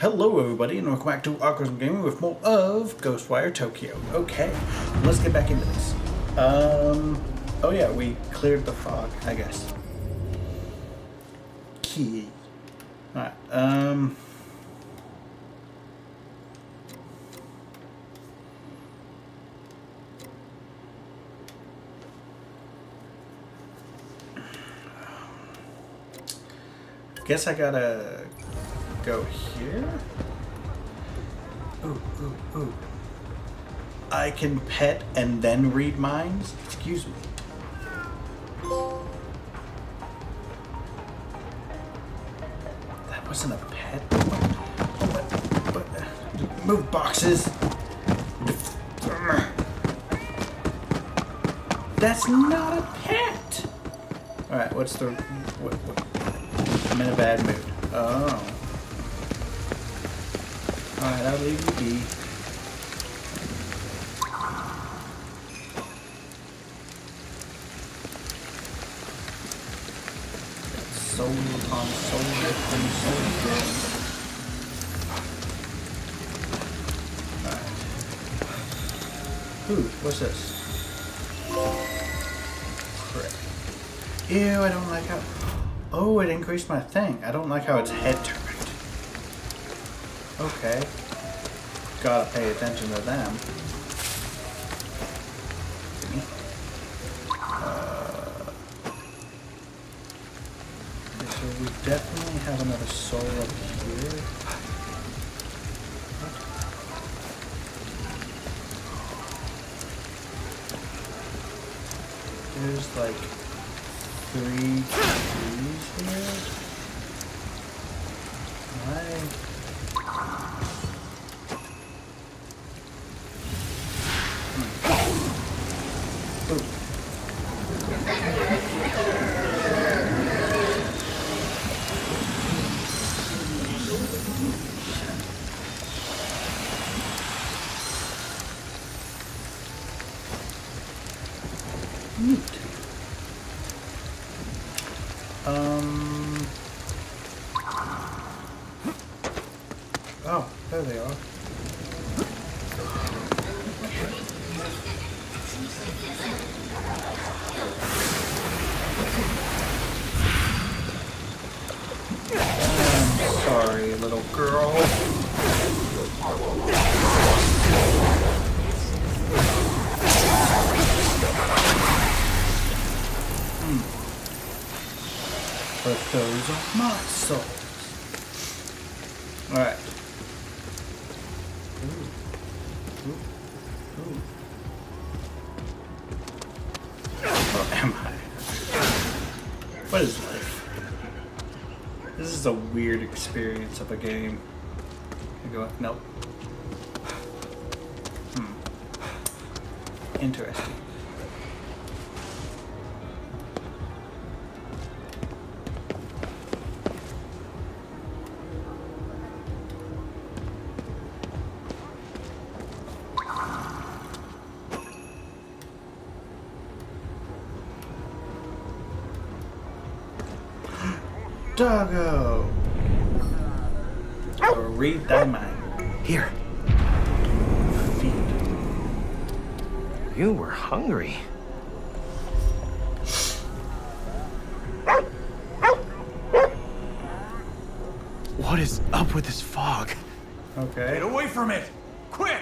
Hello everybody and welcome back to Awkward Gaming with more of Ghostwire Tokyo. Okay, let's get back into this. Um, oh yeah, we cleared the fog, I guess. Key. Alright, um... Guess I gotta go here. Ooh, ooh, ooh. I can pet and then read minds? Excuse me. That wasn't a pet. Move boxes. That's not a pet. All right, what's the what, what? I'm in a bad mood. Oh. Alright, I'll leave you be. Alright. Ooh, what's this? Frick. Ew, I don't like how... Oh, it increased my thing. I don't like how its head turned. Okay. Gotta pay attention to them. Uh, so we definitely have another soul up here. There's like three trees here. Why? Neat. Um. Oh, there they are. I'm sorry, little girl. But those are my souls. Alright. Or am I? What is life? This is a weird experience of a game. I go, nope. Hmm. Interesting. Doggo! Or uh, read that mind. Here, Feed. you were hungry. What is up with this fog? Okay. Get away from it! Quick!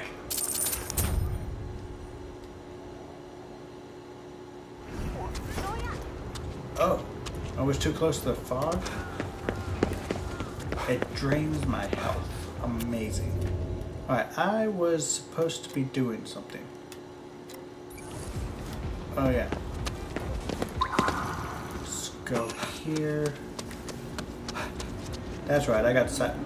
Oh, I was too close to the fog? It drains my health. Amazing. Alright, I was supposed to be doing something. Oh yeah. Let's go here. That's right, I got set.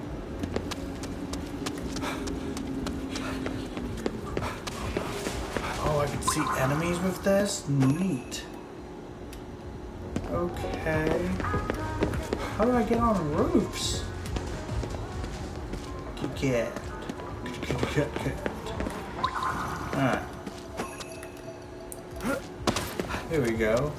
Oh, I can see enemies with this? Neat. How do I get on roofs? Get. Get. Get. Alright. Here we go.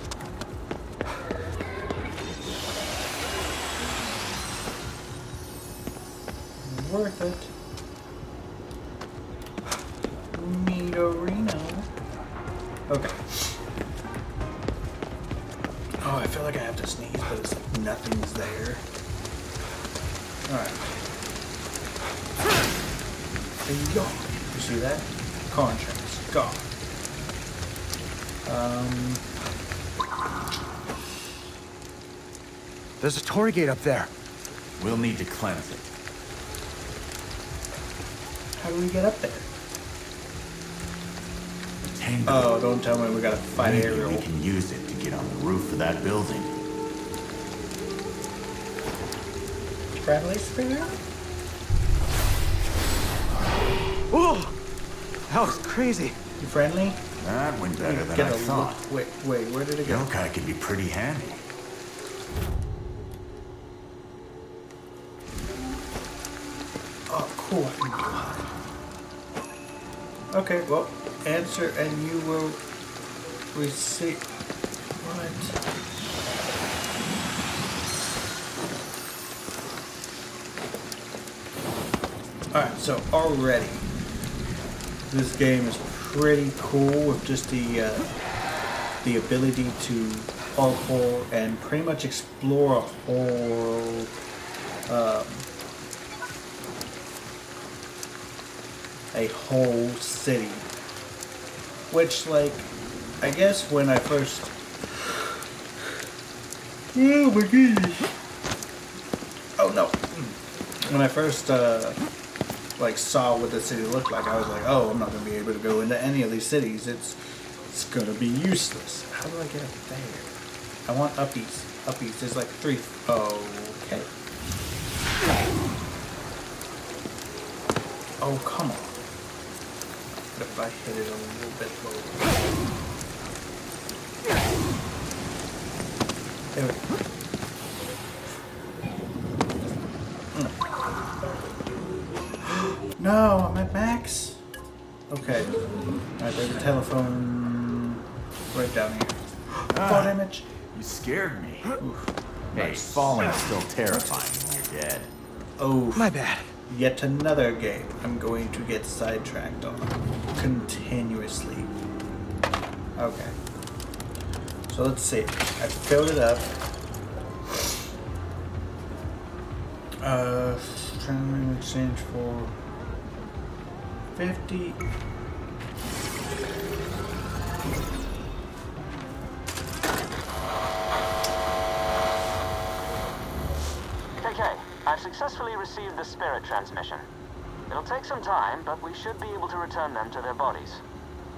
worth it. Meaderino. Okay. That? Contrast. Gone. Um, There's a torii gate up there. We'll need to cleanse it. how do we get up there? Tengu. Oh, don't tell me we gotta fight Maybe Ariel. we can use it to get on the roof of that building. Friendly spirit? Whoa! That was crazy. You friendly? That went better than I I a thought. look. Wait, wait, where did it go? Yokai can be pretty handy. Oh, cool. I can fly. Okay, well, answer and you will receive. What? Alright, so already this game is pretty cool with just the uh, the ability to parkour and pretty much explore a whole um, a whole city. Which, like, I guess when I first. Oh my goodness. Oh no. When I first, uh, like, saw what the city looked like, I was like, oh, I'm not going to be able to go into any of these cities. It's, it's going to be useless. How do I get up there? I want uppies. Uppies. There's like three. Okay. Oh, come on. What if I hit it a little bit lower? There we go. No, I'm at max. Okay. Alright, there's a telephone right down here. Phone image. You scared me. Hey, Nice. falling's still terrifying when you're dead. Oh, My bad. yet another game I'm going to get sidetracked on continuously. Okay. So let's see. I filled it up. Uh, trying to exchange for 50. KK, I've successfully received the spirit transmission. It'll take some time, but we should be able to return them to their bodies.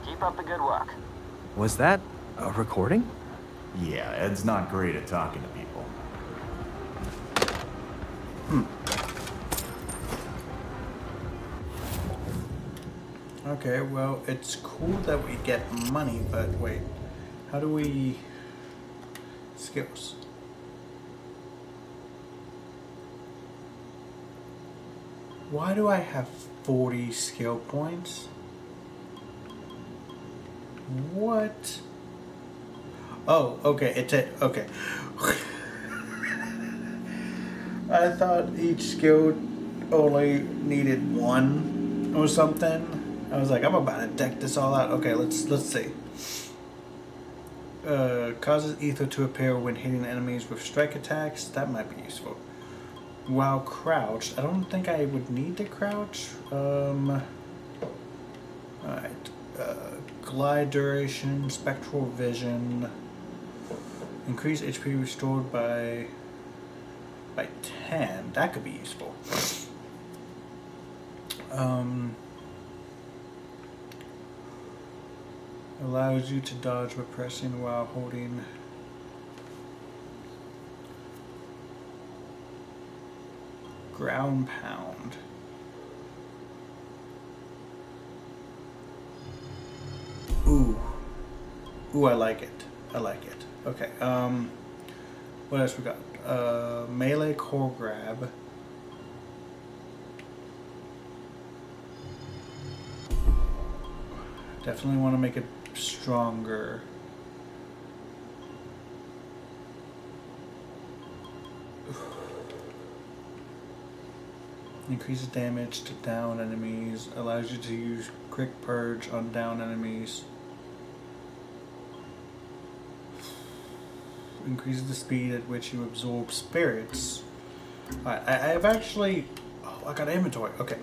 Keep up the good work. Was that a recording? Yeah, Ed's not great at talking to people. Okay, well, it's cool that we get money, but wait. How do we. Skills. Why do I have 40 skill points? What? Oh, okay, it's a. Okay. I thought each skill only needed one or something. I was like, I'm about to deck this all out. Okay, let's let's see. Uh, causes ether to appear when hitting enemies with strike attacks. That might be useful. While crouched, I don't think I would need to crouch. Um. Alright. Uh, glide duration, spectral vision. Increase HP restored by by 10. That could be useful. Um, allows you to dodge by pressing while holding. Ground pound. Ooh. Ooh, I like it. I like it. Okay. Um, what else we got? Uh, melee core grab. Definitely want to make it stronger. Increases damage to down enemies. Allows you to use quick purge on down enemies. Increases the speed at which you absorb spirits. Alright, I, I've actually. Oh, I got inventory. Okay.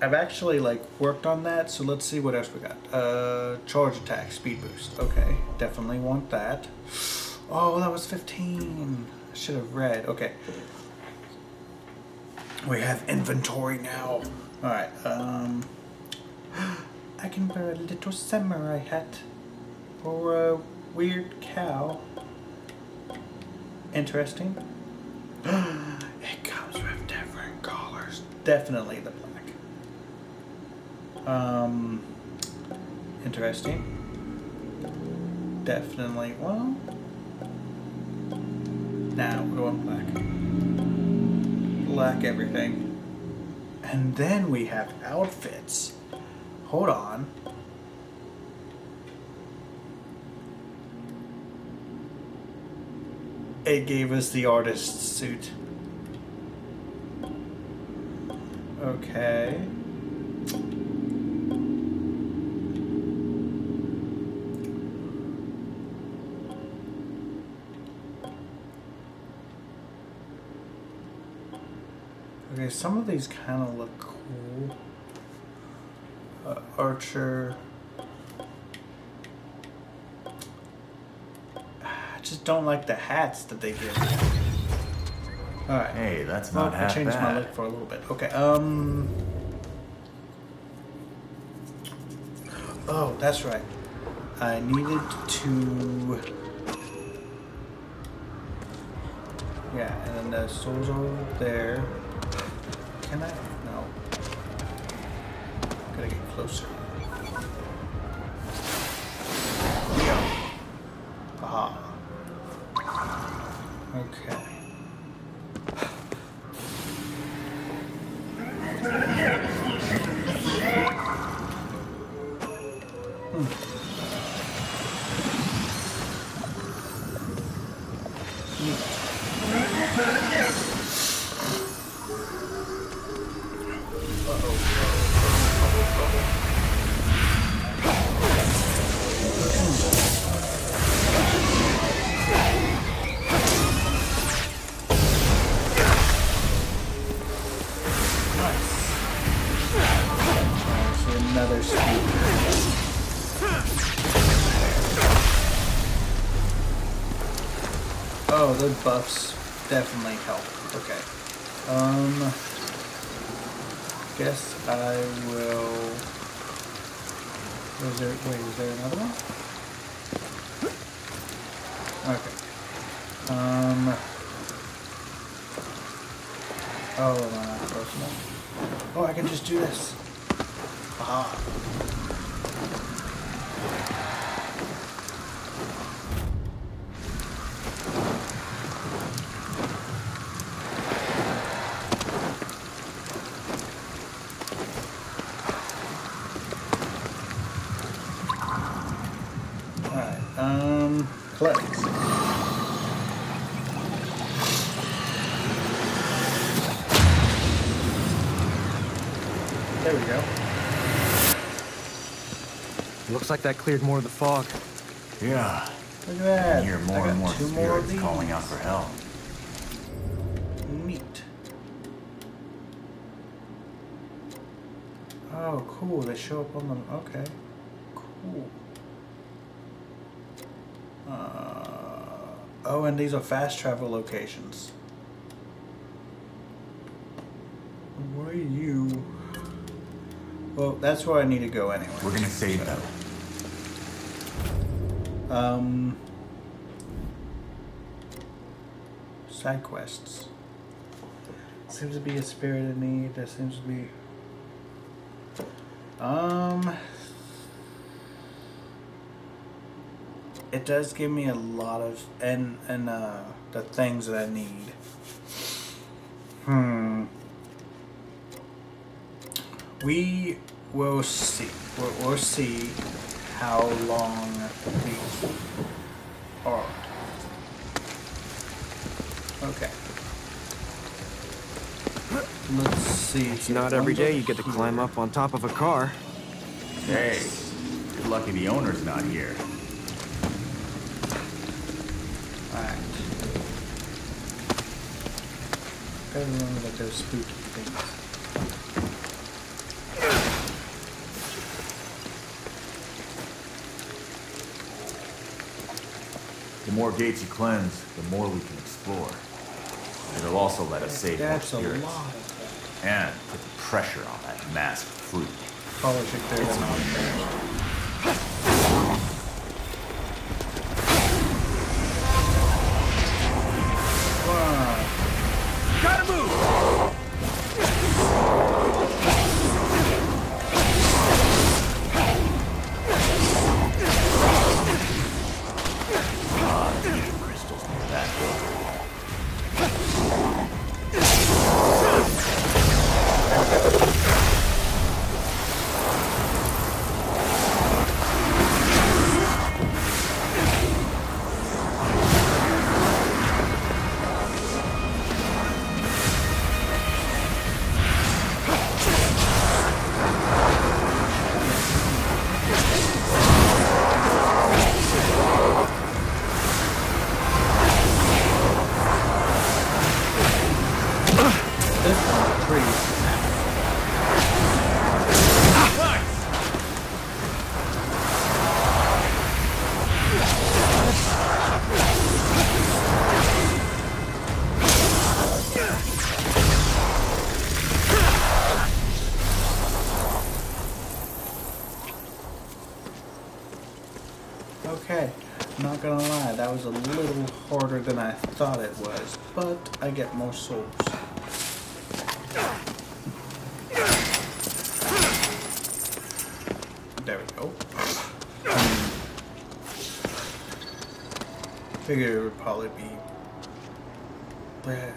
I've actually like worked on that, so let's see what else we got. Uh, charge attack, speed boost. Okay, definitely want that. Oh, that was 15. I should have read. Okay. We have inventory now. Alright, um. I can wear a little samurai hat. Or a weird cow. Interesting. it comes with different colors. Definitely the. Um. Interesting. Definitely. Well. Now we're going black. Black everything. And then we have outfits. Hold on. It gave us the artist's suit. Okay. Okay, some of these kind of look cool. Uh, Archer. I just don't like the hats that they give. Alright. Hey, that's Well, not I half changed my look for a little bit. Okay, um. Oh, that's right. I needed to. Yeah, and then the souls over there. Can I? No. Gotta get closer. There's another speed. Oh, the buffs definitely help. Okay. Um, guess I will. Was there? Wait, is there another one? Okay. Um. Oh, am not close enough? Oh, I can just do this. Aha. Alright, um. There we go. Looks like that cleared more of the fog. Yeah. Look at that. I hear more I and more two more of spirits calling out for help. Neat. Oh, cool. They show up on them. Okay. Cool. Uh, oh, and these are fast travel locations. Where are you? Well, that's where I need to go anyway. We're gonna save them. Um, side quests. Seems to be a spirit in me There seems to be. Um. It does give me a lot of and and uh the things that I need. Hmm. We will see. We'll, we'll see how long these are. Okay. Let's see. It's not every day you get to climb up on top of a car. Hey, you're lucky the owner's not here. Alright. Gotta remember that those spooky things. More gates you cleanse, the more we can explore. It'll also let us save more That's a spirits. lot And put the pressure on that masked fruit. that. Politic there than there. Okay, not gonna lie, that was a little harder than I thought it was, but I get more souls. There we go. Figure it would probably be better.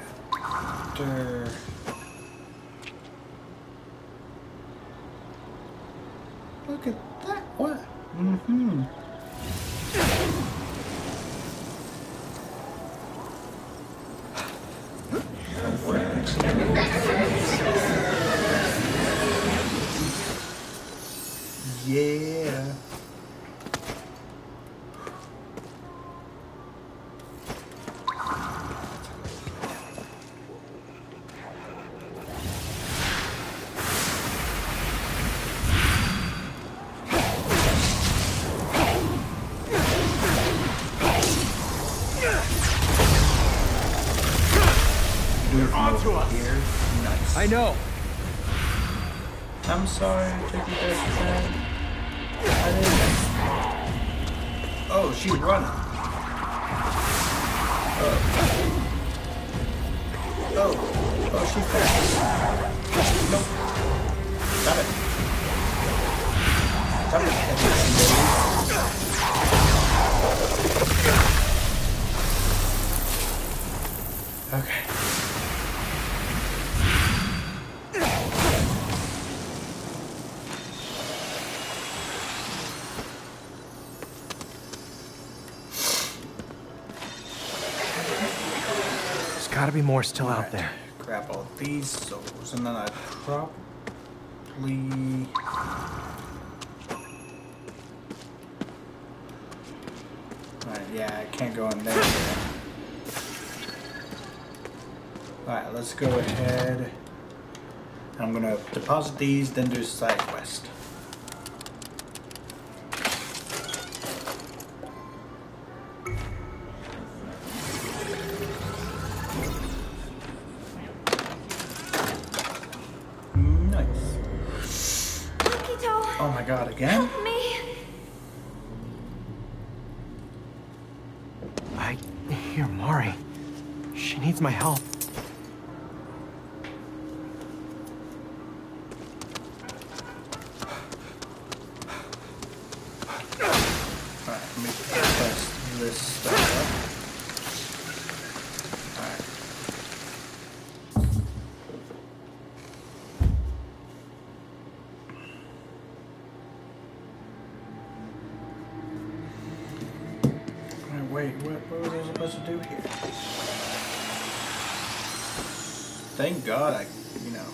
Look at that. What? Mm-hmm. You're us. Here. Nice. I know. I'm sorry I took you guys to that. I didn't. Oh, she's running. Oh. Oh. Oh, she's fast. Nope. Got it. Got it. Okay. Be more still out Alright, there. Grab all these souls, and then I probably. Alright, yeah, I can't go in there. Alright, let's go ahead. I'm gonna deposit these, then do side quest. Alright. Alright, wait, what, what was I supposed to do here? thank God I, you know.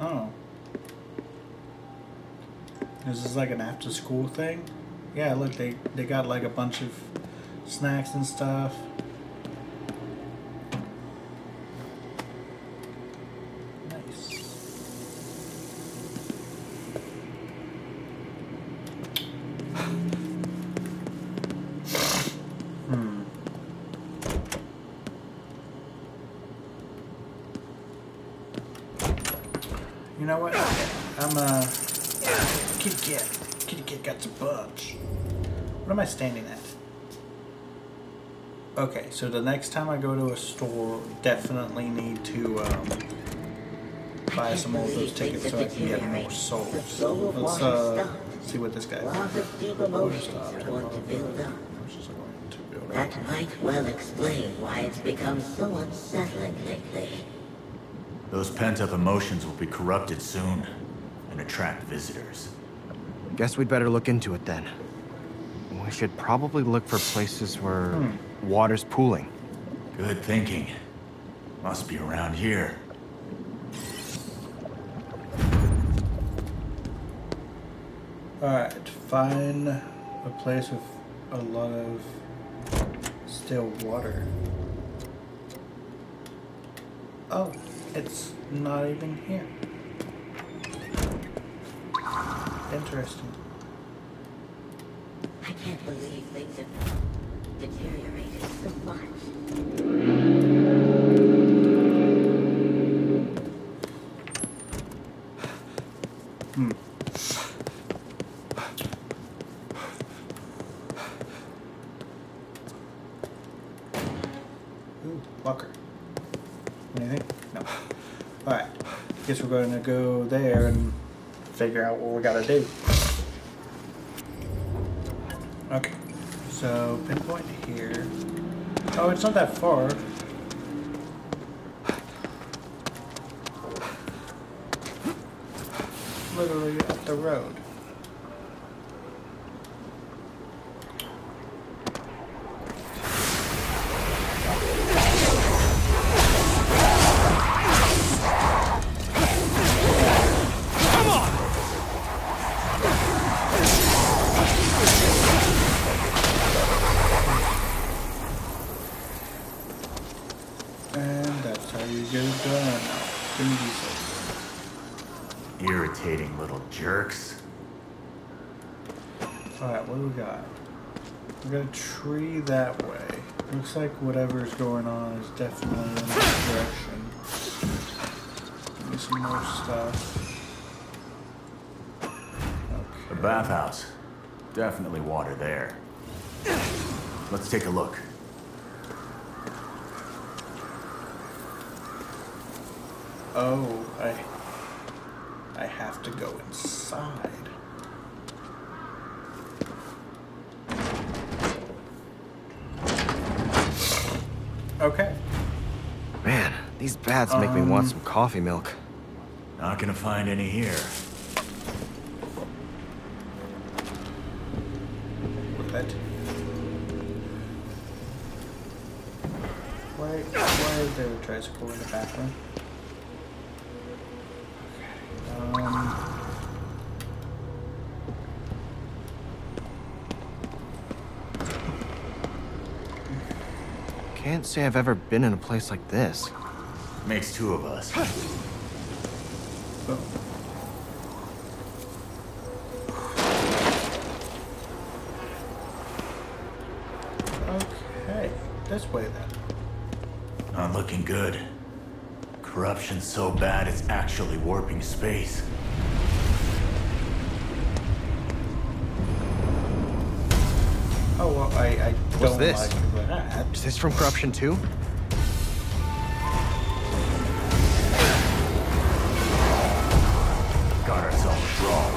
Oh. Is this like an after school thing? Yeah, look, they, they got like a bunch of snacks and stuff. Hmm. You know what? I'm uh kitty cat. Kitty cat got some bunch. What am I standing at? Okay, so the next time I go to a store, definitely need to um, buy some more of those tickets so I can get more souls. Let's uh, see what this guy. Laws of deep emotions are going to build up. To build up. That might well explain why it's become so unsettling lately. Those pent-up emotions will be corrupted soon and attract visitors. Guess we'd better look into it then. We should probably look for places where water's pooling. Good thinking. Must be around here. Alright, find a place with a lot of still water. Oh, it's not even here. Interesting. I can't believe things have deteriorated so much. Hmm. Ooh, Walker. Anything? No. Alright. Guess we're going to go there and figure out what we gotta do. Okay. So, pinpoint. Oh, it's not that far. That way. Looks like whatever's going on is definitely in that direction. Give me some more stuff. The bathhouse. Definitely water there. Let's take a look. Oh, I I have to go inside. Okay. Man, these baths make me want Um, some coffee milk. Not gonna find any here. What? Why, why is there a tricycle in the bathroom? Can't say I've ever been in a place like this. Makes two of us. Oh. Okay, this way then. Not looking good. Corruption's so bad it's actually warping space. Oh well, I, I What's don't this? like that. Is this from Corruption too? Got ourselves a.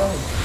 Oh,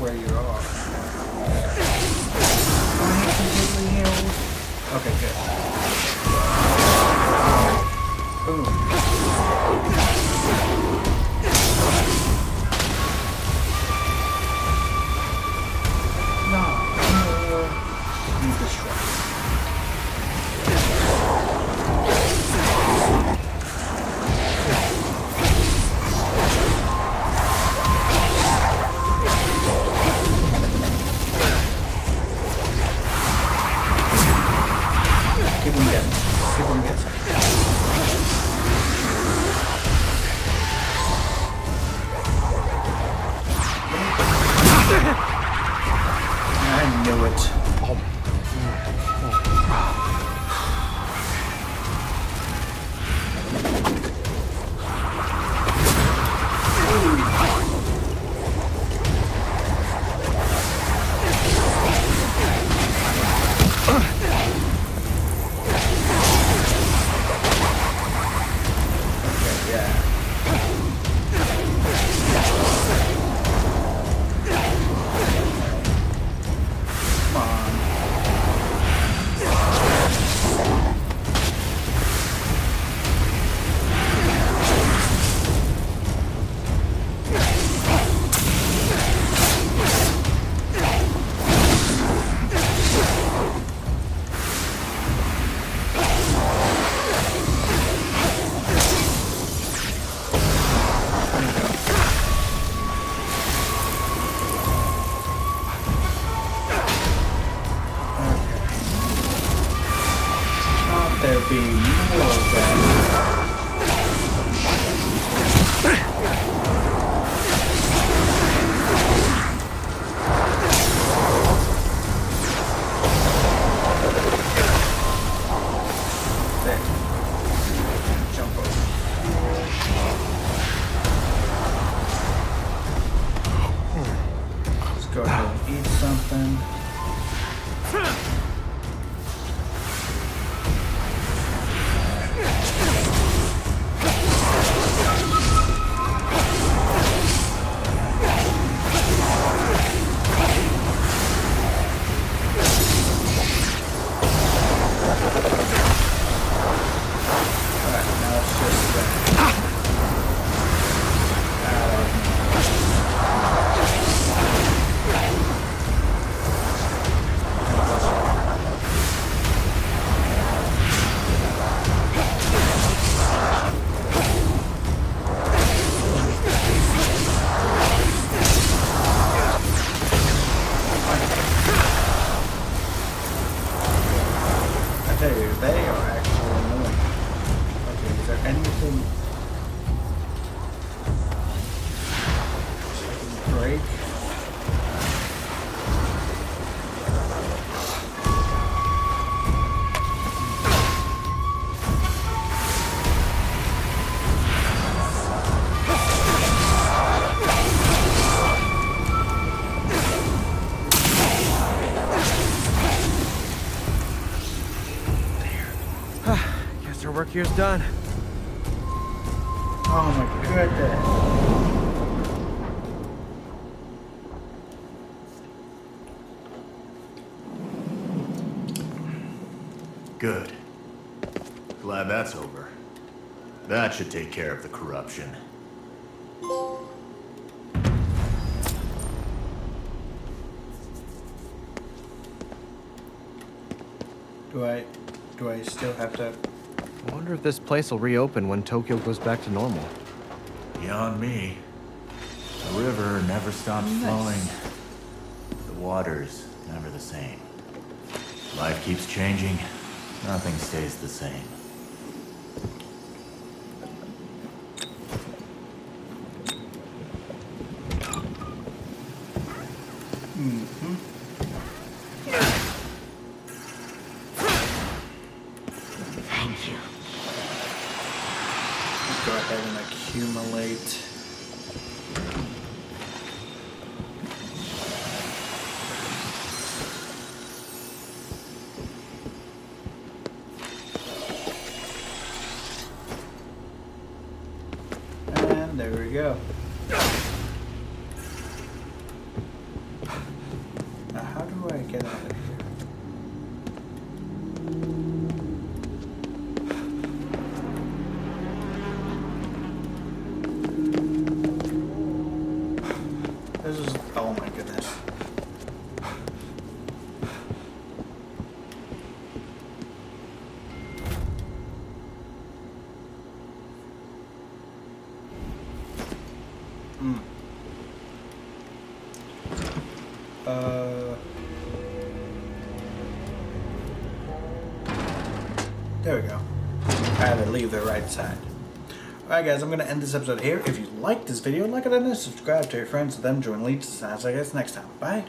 where you are. Completely healed. Okay, good. Boom. Here's done. Oh my goodness. Good. Glad that's over. That should take care of the corruption. Do I do I still have to I wonder if this place will reopen when Tokyo goes back to normal. Beyond me. The river never stops Nice. flowing. The water's never the same. Life keeps changing. Nothing stays the same. How do I get out of here? Alright guys, I'm going to end this episode here. If you liked this video, like it and subscribe to your friends and then join I'll see you guys next time. Bye.